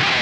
Bye.